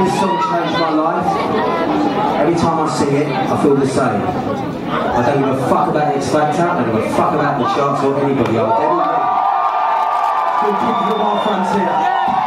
This song changed my life. Every time I sing it, I feel the same. I don't give a fuck about the X Factor, I don't give a fuck about the charts or anybody. I'm dead Good kids of our frontier.